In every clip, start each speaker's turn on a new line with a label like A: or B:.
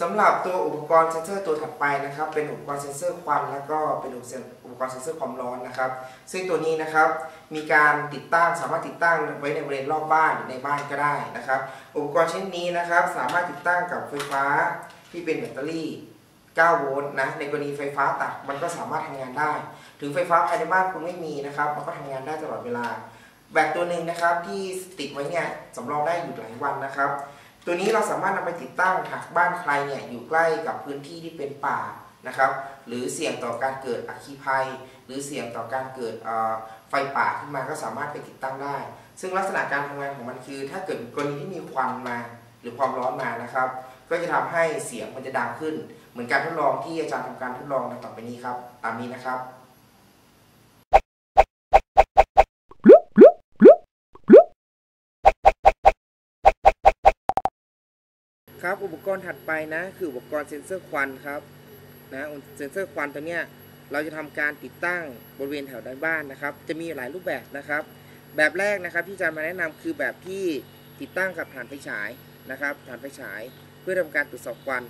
A: สำหรับตัวอุปกรณ์เซนเซอร์ตัวถัดไปนะครับ เป็นอุปกรณ์เซ็นเซอร์ควัน แล้วก็เป็นอุปกรณ์เซ็นเซอร์ความร้อนนะครับ ซึ่งตัวนี้นะครับมีการติดตั้งสามารถติดตั้งไว้ในบริเวณรอบบ้านหรือในบ้านก็ได้นะครับ อุปกรณ์ชิ้นนี้นะครับ สามารถติดตั้งกับไฟฟ้าที่เป็นแบตเตอรี่9โวลต์นะในกรณีไฟฟ้าตัดมันก็สามารถทำงานได้ ถึงไฟฟ้าภายในบ้านคุณไม่มีนะครับมันก็ทำงานได้ตลอดเวลา แบตตัวหนึ่งนะครับที่ติดไว้เนี่ยสำรองได้อยู่หลายวันนะครับ ตัวนี้เราสามารถนำไปติดตั้งหากบ้านใครเนี่ยอยู่ใกล้กับพื้นที่ที่เป็นป่านะครับ หรือเสี่ยงต่อการเกิดอัคคีภัย หรือเสี่ยงต่อการเกิดไฟป่าขึ้นมาก็สามารถไปติดตั้งได้ ซึ่งลักษณะการทำงานของมันคือ ถ้าเกิดกรณีที่มีควันมาหรือความร้อนมานะครับ ก็จะทำให้เสียงมันจะดังขึ้น เหมือนการทดลองที่อาจารย์ทำการทดลองในต่อไปนี้ครับ ตามนี้นะครับ ครับ อุปกรณ์ถัดไปนะ คืออุปกรณ์เซ็นเซอร์ควันครับนะเซ็นเซอร์ควันตัวเนี้ยเราจะทำการติดตั้งบริเวณแถวด้านบ้านนะครับ จะมีหลายรูปแบบนะครับ แบบแรกนะครับที่จะมาแนะนำคือแบบที่ติดตั้งกับถ่านไฟฉายนะครับถ่านไฟฉาย เพื่อทำการตรวจสอบควัน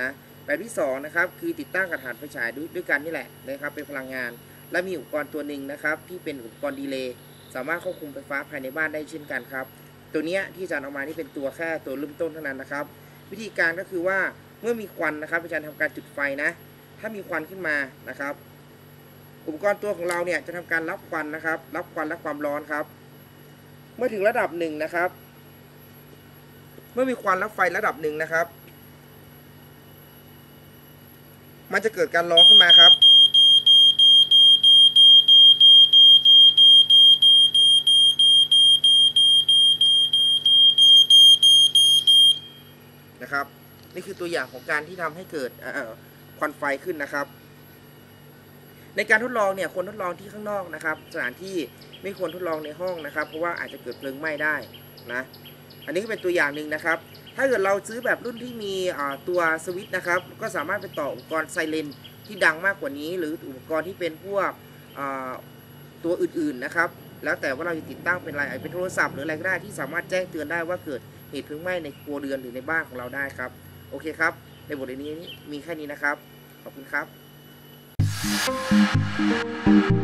A: นะแบบที่สองนะครับคือติดตั้งกับถ่านไฟฉายด้วยด้วยกันนี่แหละนะครับ เป็นพลังงาน และมีอุปกรณ์ตัวหนึ่งนะครับ ที่เป็นอุปกรณ์ delay สามารถควบคุมไฟฟ้าภายในบ้านได้เช่นกันครับ ตัวนี้ที่อาจารย์เอามานี่เป็นตัวแค่ตัวเริ่มต้นเท่านั้นนะครับ วิธีการก็คือว่าเมื่อมีควันนะครับอาจารย์ทำการจุดไฟนะ ถ้ามีควันขึ้นมานะครับ อุปกรณ์ตัวของเราเนี่ยจะทำการรับควันนะครับ รับควันและความร้อนครับ เมื่อถึงระดับหนึ่งนะครับ เมื่อมีควันและไฟระดับหนึ่งนะครับ มันจะเกิดการร้องขึ้นมาครับ นี่คือตัวอย่างของการที่ทำให้เกิดควันไฟขึ้นนะครับ ในการทดลองเนี่ยควรทดลองที่ข้างนอกนะครับ สถานที่ไม่ควรทดลองในห้องนะครับ เพราะว่าอาจจะเกิดเพลิงไหม้ได้นะอันนี้ก็เป็นตัวอย่างหนึ่งนะครับ ถ้าเกิดเราซื้อแบบรุ่นที่มีตัวสวิตช์นะครับ ก็สามารถไปต่ออุปกรณ์ไซเรนที่ดังมากกว่านี้ หรืออุปกรณ์ที่เป็นพวกตัวอื่นๆนะครับ แล้วแต่ว่าเราจะติดตั้งเป็นอะไรอาจเป็นโทรศัพท์หรืออะไรก็ได้ที่สามารถแจ้งเตือนได้ว่าเกิดเหตุเพลิงไหม้ในครัวเรือนหรือในบ้านของเราได้ครับ โอเคครับ ในบทเรียนนี้มีแค่นี้นะครับ ขอบคุณครับ